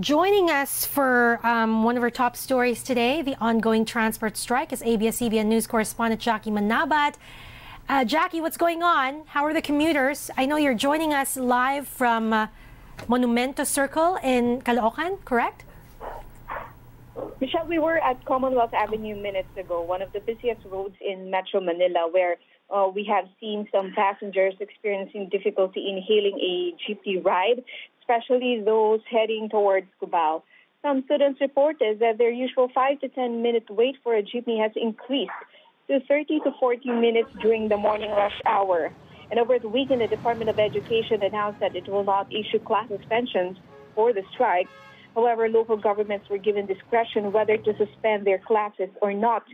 Joining us for um, one of our top stories today, the ongoing transport strike, is ABS-CBN News correspondent Jackie Manabat. Uh, Jackie, what's going on? How are the commuters? I know you're joining us live from uh, Monumento Circle in Caloocan, correct? Michelle, we were at Commonwealth Avenue minutes ago, one of the busiest roads in Metro Manila, where uh, we have seen some passengers experiencing difficulty in hailing a jeepney ride especially those heading towards Cubao. Some students reported that their usual 5 to 10 minute wait for a jeepney has increased to 30 to 40 minutes during the morning rush hour. And over the weekend, the Department of Education announced that it will not issue class suspensions for the strike. However, local governments were given discretion whether to suspend their classes or not.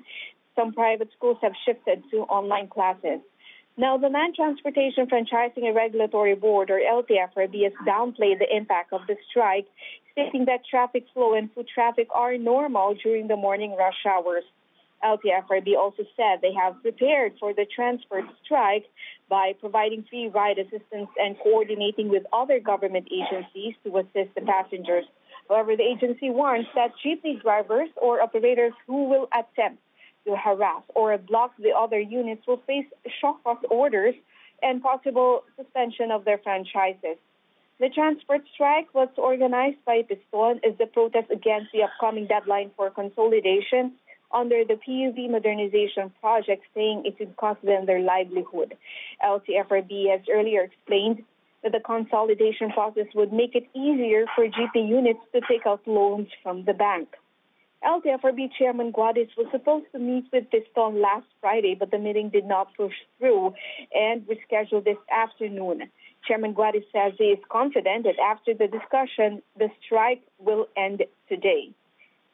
Some private schools have shifted to online classes. Now, the Land Transportation Franchising and Regulatory Board, or LTFRB, has downplayed the impact of the strike, stating that traffic flow and foot traffic are normal during the morning rush hours. LTFRB also said they have prepared for the transport strike by providing free ride assistance and coordinating with other government agencies to assist the passengers. However, the agency warns that jeepney drivers or operators who will attempt to harass or block the other units will face show cause orders and possible suspension of their franchises. The transport strike was organized by Piston as the protest against the upcoming deadline for consolidation under the PUV modernization project, saying it would cost them their livelihood. LTFRB has earlier explained that the consolidation process would make it easier for GP units to take out loans from the bank. LTFRB Chairman Guadiz was supposed to meet with Piston last Friday, but the meeting did not push through and rescheduled this afternoon. Chairman Guadiz says he is confident that after the discussion, the strike will end today.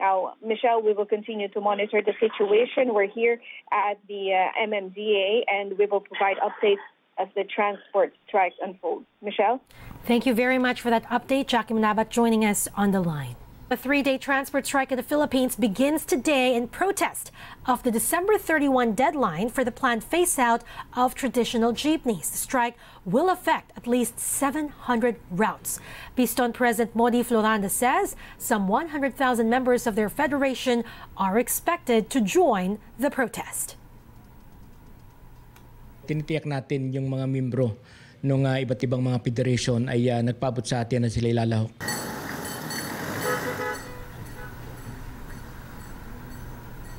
Now, Michelle, we will continue to monitor the situation. We're here at the uh, MMDA and we will provide updates as the transport strike unfolds. Michelle? Thank you very much for that update. Jackie Manabat joining us on the line. A three-day transport strike in the Philippines begins today in protest of the December 31 deadline for the planned phase-out of traditional jeepneys. The strike will affect at least 700 routes. Piston President Mody Floranda says some 100,000 members of their federation are expected to join the protest. Tinitiyak natin yung mga membro ng uh, iba't ibang mga federation ay uh, nagpabot sa atin na sila ilalahok.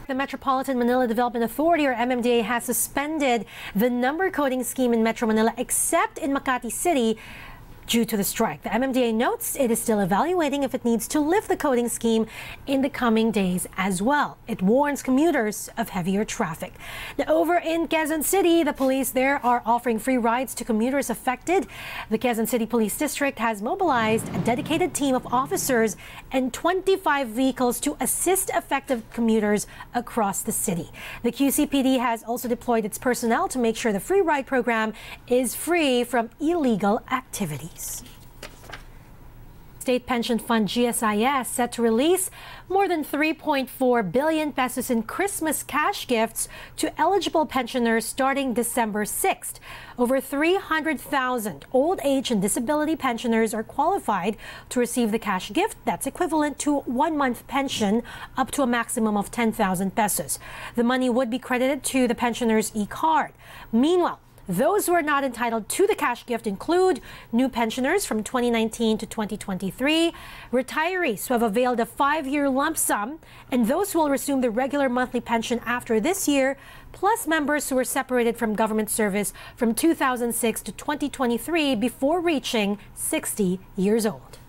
The Metropolitan Manila Development Authority, or MMDA, has suspended the number coding scheme in Metro Manila except in Makati City due to the strike. The MMDA notes it is still evaluating if it needs to lift the coding scheme in the coming days as well. It warns commuters of heavier traffic. Now, over in Quezon City, the police there are offering free rides to commuters affected. The Quezon City Police District has mobilized a dedicated team of officers and 25 vehicles to assist affected commuters across the city. The QCPD has also deployed its personnel to make sure the free ride program is free from illegal State Pension Fund GSIS set to release more than 3.4 billion pesos in Christmas cash gifts to eligible pensioners starting December 6th. Over 300,000 old age and disability pensioners are qualified to receive the cash gift that's equivalent to one month pension up to a maximum of 10,000 pesos. The money would be credited to the pensioner's e-card. Meanwhile, those who are not entitled to the cash gift include new pensioners from 2019 to 2023, retirees who have availed a five-year lump sum, and those who will resume the regular monthly pension after this year, plus members who were separated from government service from 2006 to 2023 before reaching 60 years old.